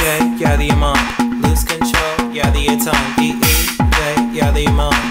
J, yeah the amount. Lose control, yeah the time. D E J, yeah the amount.